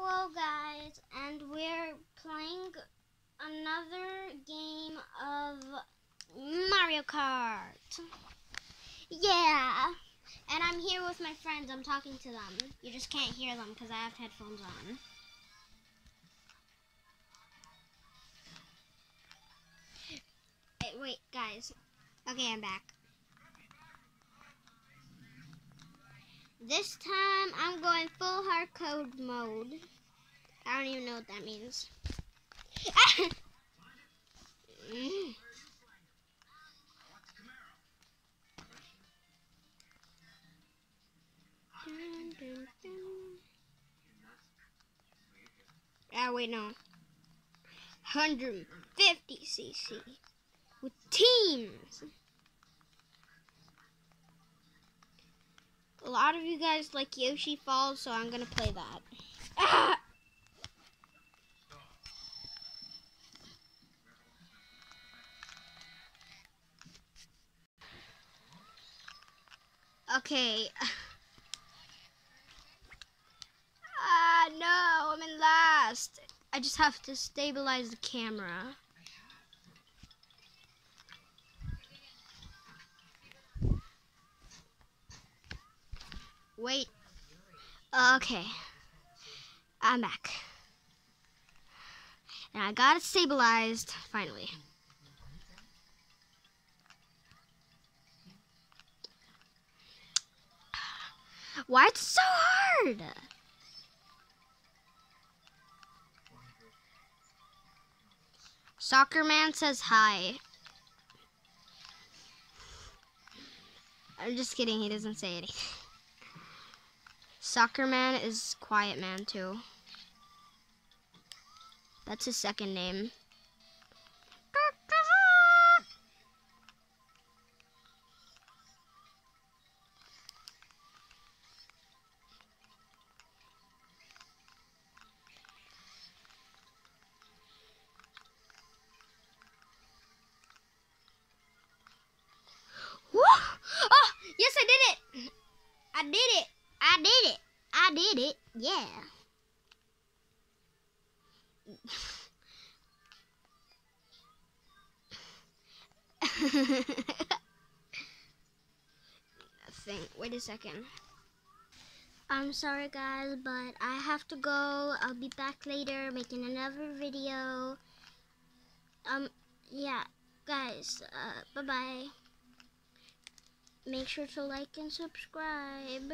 Hello guys, and we're playing another game of Mario Kart. Yeah, and I'm here with my friends. I'm talking to them. You just can't hear them because I have headphones on. Wait, guys. Okay, I'm back. This time I'm going full hard code mode. I don't even know what that means. Mm. Dun. Ah, wait, no. 150 cc with teams. A lot of you guys like Yoshi Falls, so I'm gonna play that. Ah! Okay. Ah, no, I'm in last. I just have to stabilize the camera. Wait. Uh, okay. I'm back. And I got it stabilized, finally. Why it's so hard? Soccer Man says hi. I'm just kidding, he doesn't say anything. Soccer Man is Quiet Man too. That's his second name. Woo! Oh, yes, I did it. I did it. I did it. I did it. Yeah. Thing. Wait a second. I'm sorry guys, but I have to go. I'll be back later making another video. Um, yeah, guys, uh, bye-bye. Make sure to like and subscribe.